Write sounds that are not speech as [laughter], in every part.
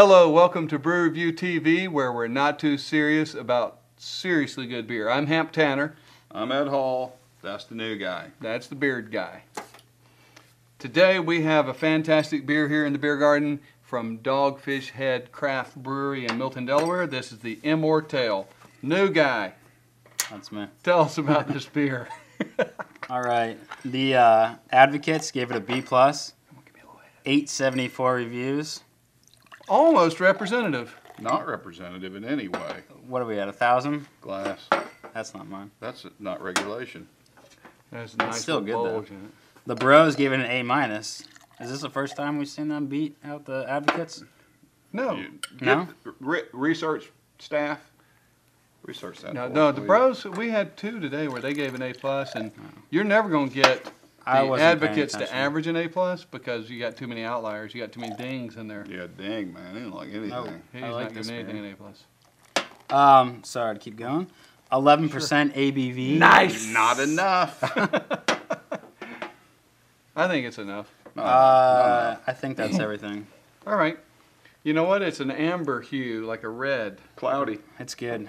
Hello, welcome to Brew Review TV, where we're not too serious about seriously good beer. I'm Hamp Tanner. I'm Ed Hall. That's the new guy. That's the beard guy. Today we have a fantastic beer here in the beer garden from Dogfish Head Craft Brewery in Milton, Delaware. This is the Immort Ale. New guy, That's me. tell us about this [laughs] beer. [laughs] All right. The uh, advocates gave it a B plus. 874 reviews. Almost representative. Not representative in any way. What are we at? A thousand? Glass. That's not mine. That's not regulation. That's a nice still good, though. bulge in it. The Bros gave it an A minus. Is this the first time we've seen them beat out the advocates? No, You No? re- research staff. Research that. no, no. The please. Bros, we had two today where they gave an A plus, and oh. you're never going to get I the wasn't advocates to average an A plus because you got too many outliers. You got too many dings in there. Yeah, dang man, I didn't like anything. No. He's I like not this giving anything an A plus. Um, sorry to keep going. 11% ABV. Nice. Not enough. [laughs] [laughs] I think it's enough. No, Uh, I think that's everything. All right. You know what? It's an amber hue, like a red. Cloudy. It's good.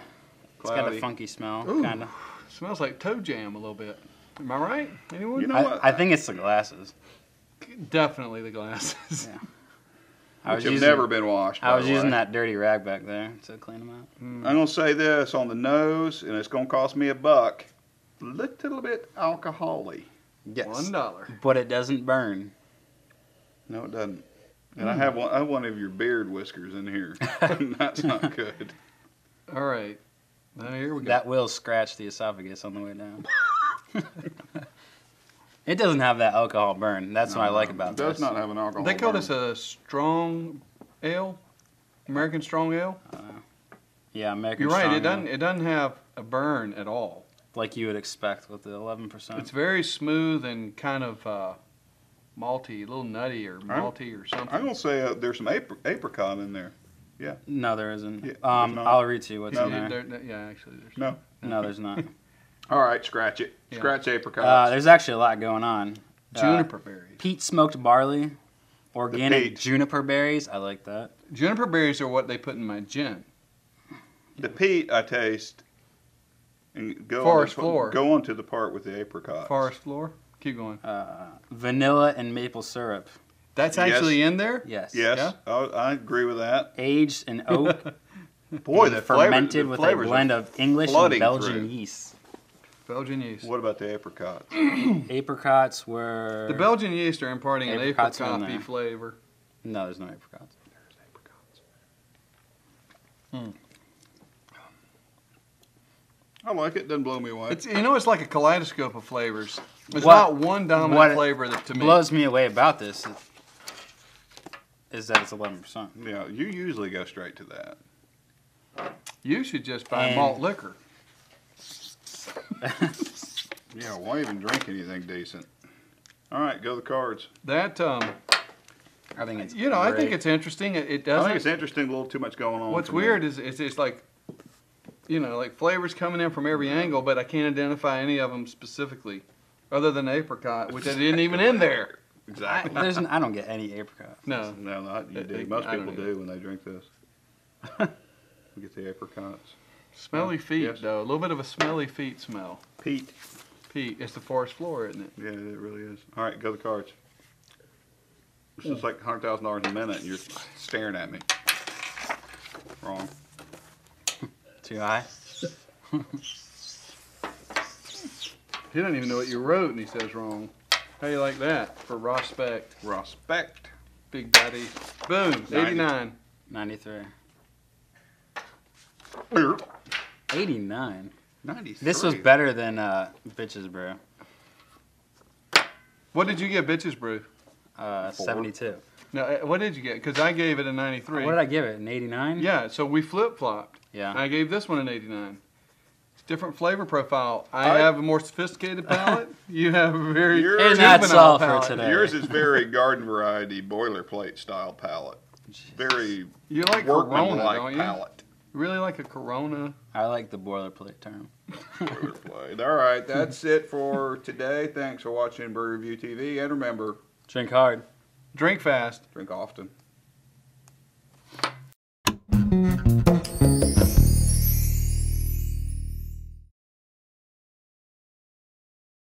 It's got a funky smell, Ooh. kind of. smells like toe jam a little bit. Am I right? Anyone? You know I, what? I think it's the glasses. Definitely the glasses. Yeah. [laughs] I was Which have using, never been washed. I was the using that dirty rag back there to clean them out. Mm. I'm gonna say this on the nose, and it's gonna cost me a buck. A little bit alcoholy. Yes. One dollar. But it doesn't burn. No, it doesn't. And I have one. I have one of your beard whiskers in here. [laughs] [laughs] That's not good. All right. Now here we go. That will scratch the esophagus on the way down. It doesn't have that alcohol burn. That's what I like about this. It does this. not have an alcohol. they call burn. this a strong ale, American strong ale. Yeah, American You're right. Strong It doesn't. Ale, It doesn't have a burn at all. like you would expect with the 11%. It's very smooth and kind of uh, malty, a little nutty or I'm- malty or something. I'm gonna say uh, there's some apr- apricot in there. Yeah. No, there isn't. Yeah, um. I'll read to you what's Yeah, in there. there- there- yeah, actually, there's No. No, there's not. [laughs] All right, scratch it. Yeah. Scratch apricots. Uh, there's actually a lot going on. Uh, juniper berries. peat smoked barley, organic juniper berries. I like that. Juniper berries are what they put in my gin. the peat I taste. And go Forest on, floor. Go on to the part with the apricot. Forest floor. Keep going. Uh, vanilla and maple syrup. That's Yes. actually in there. Yes. Yes, Yeah? I, I agree with that. Aged in oak. [laughs] Boy, and the flavor- fermented the with a flavors are blend of English and Belgian through. yeast. Belgian yeast. What about the apricots? [clears throat] Apricots were The Belgian yeast are imparting an Apricots are apricot there. flavor. No, there's no apricots. Hmm. Hmm. I like it. Doesn't blow me away. It's you know it's like a kaleidoscope of flavors. There's What- not one dominant what flavor that to me. blows me away about this is, is that it's 11%. yeah, you usually go straight to that. You should just buy And- malt liquor. [laughs] Yeah, why even drink anything decent? All right, go the cards. That um, I think it's you know, I think it's interesting. It, it doesn't I think it's interesting. A little too much going on. What's for me. weird is it's, it's like, you know, like flavors coming in from every angle, but I can't identify any of them specifically, other than apricot, which isn't even in there. I, exactly. there's an, I don't get any apricot. No, No, not you It- do. it- Most I people do when they drink this. [laughs] we get the apricots. Smelly feet Yes. though. A little bit of a smelly feet smell. Peat. Peat, it's the forest floor, isn't it? Yeah, it really is. All right, go the cards. This is like hundred thousand dollars a minute. and You're staring at me. Wrong. [laughs] Too high. [laughs] He doesn't even know what you wrote, and he says wrong. How you like that for Rospect, Respect. Big Daddy? Boom, Ninety. 89. 93. Ninety-three. 89. This was better than uh, Bitches Brew. What did you get, Bitches Brew? Uh, 72. No, uh, what did you get? Because I gave it a 93. What did I give it? An 89? Yeah, so we flip flopped. Yeah. I gave this one an 89. It's different flavor profile. I, I- have a more sophisticated palate. [laughs] you have a very Yours- And that's juvenile all for palate. today. Yours is very [laughs] garden variety boilerplate style palate. Very You like Corona, workmanlike don't palate. You really like a Corona? I like the boilerplate term. Boilerplate. All right, that's it for today. Thanks for watching Brew Review TV, and remember, Drink hard. Drink fast. drink often.